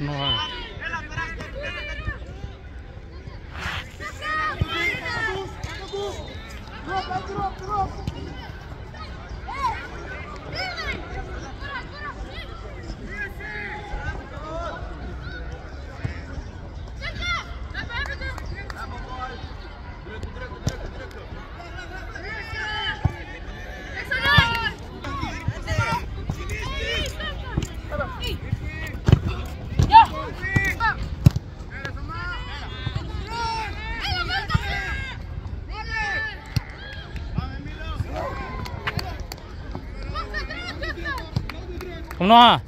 No. Drop, drop, drop. 行了啊。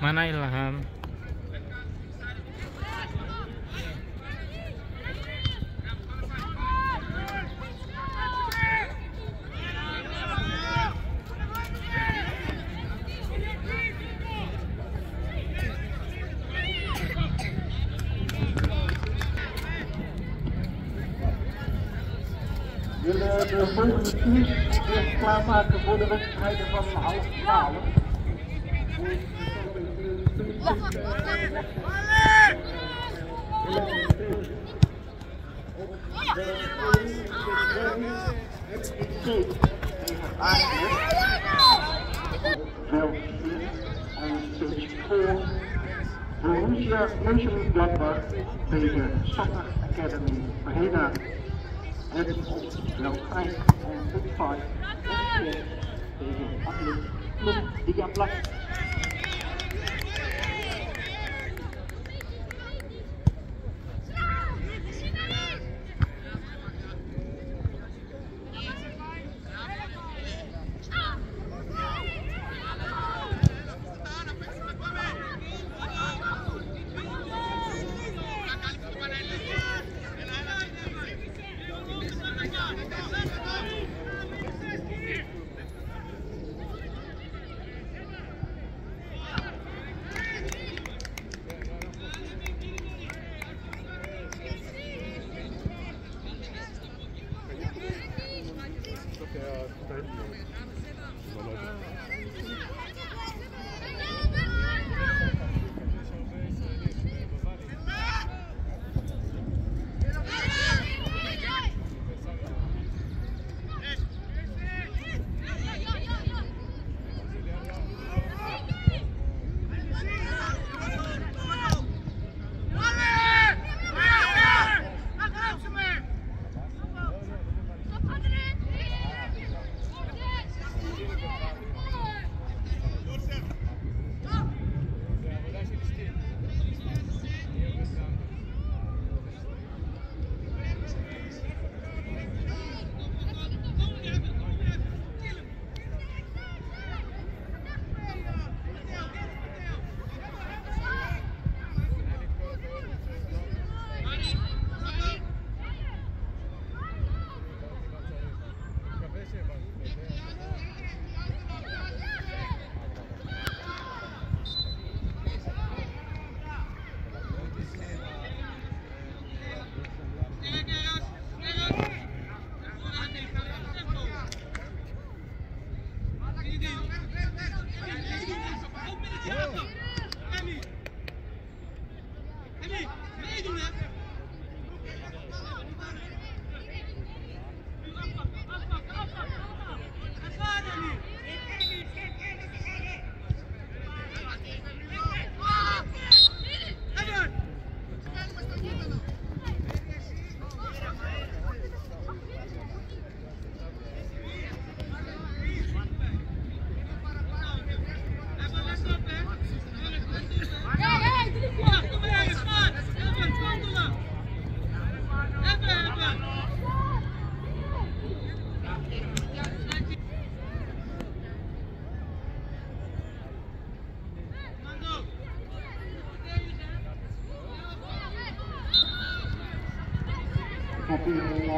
Mana Ilham? Voor de wedstrijden van half 12. Veld 4 en stage 4. Borussia Mönchengladbach tegen Soccer Academy Breda. En op veld 5 en punt thì áp lực luôn đi gặp lại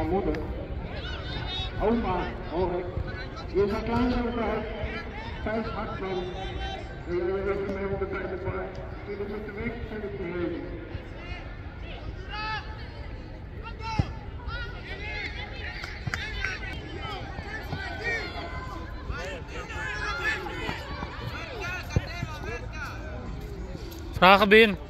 mijn moeder. Oma, hoor ik. Je is een klein uit. Vijf hard van. En je weet mee op de tijd met de weg zijn het. Vragen bin.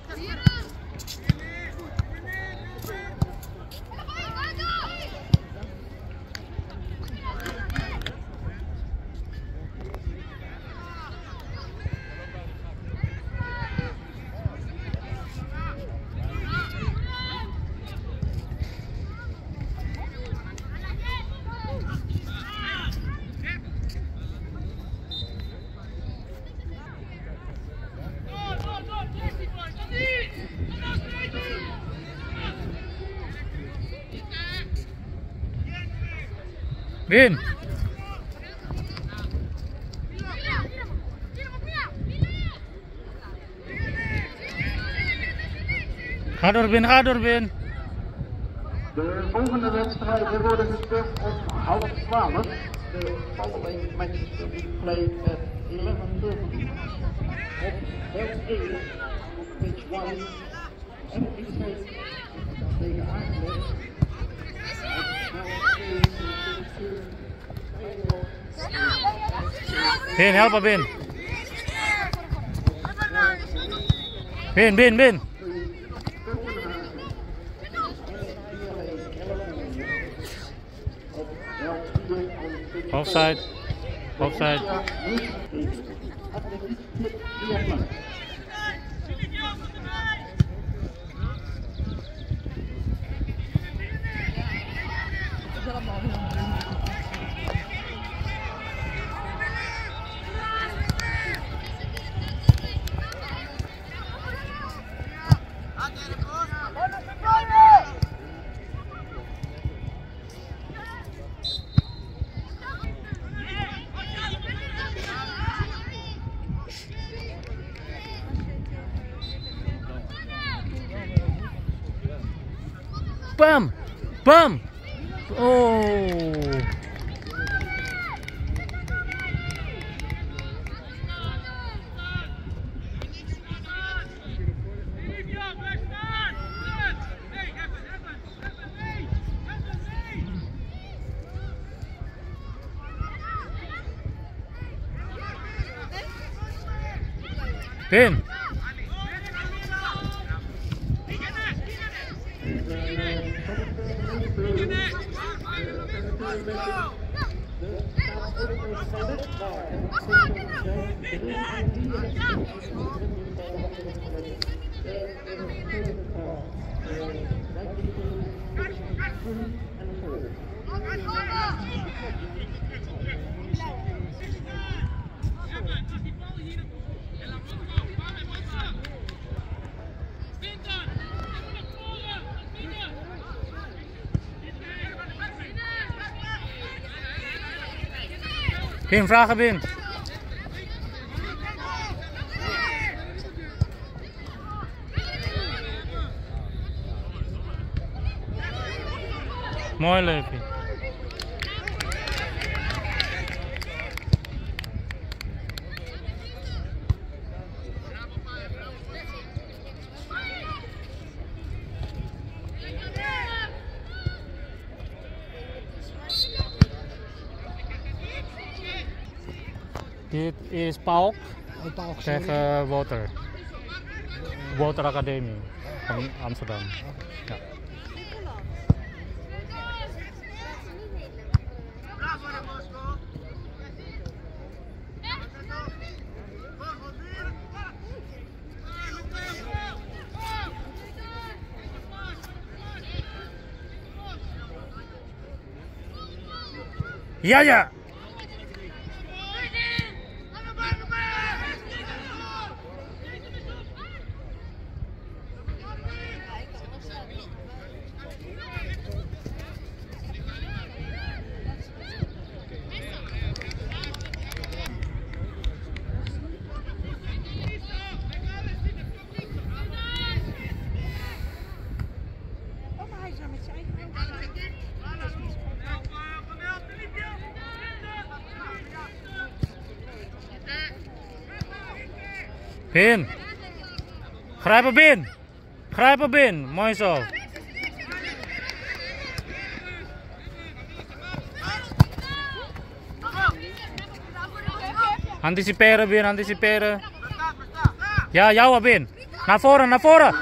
Bin. Ga door bin, ga door bin. De volgende wedstrijden worden gespeeld om half twaalf. De following matches will be played at 11.30. Op veld 1, op pitch 1, MPC tegen Aardbeek. Bin, help bin. Bin, bin, bin. Offside. Offside. bum! Bum! Oh! Pin. Bin! Bin, vragen bin. Mooi leukje. Is Pauk tegen Water. Water Academie van Amsterdam. Ja. Ja, ja! Oh, maar hij is daar met zijn eigen Bin. Grijpen Bin. Grijpen Bin. Mooi zo. Anticiperen Bin, anticiperen. Ja, jouw Bin. Naar voren, naar voren.